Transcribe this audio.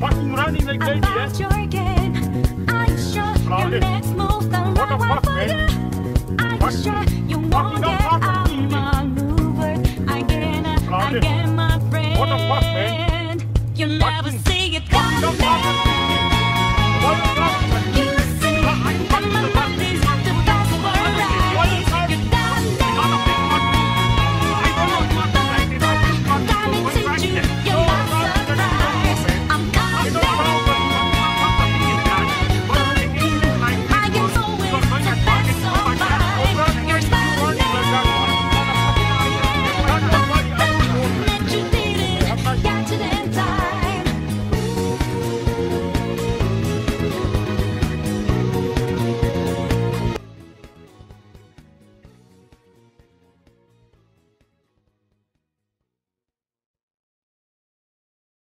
fucking running like crazy, eh? Sure what the fuck, man? you Sure you won't fuck with me, man. What the fuck, man? never Fuck. Don't.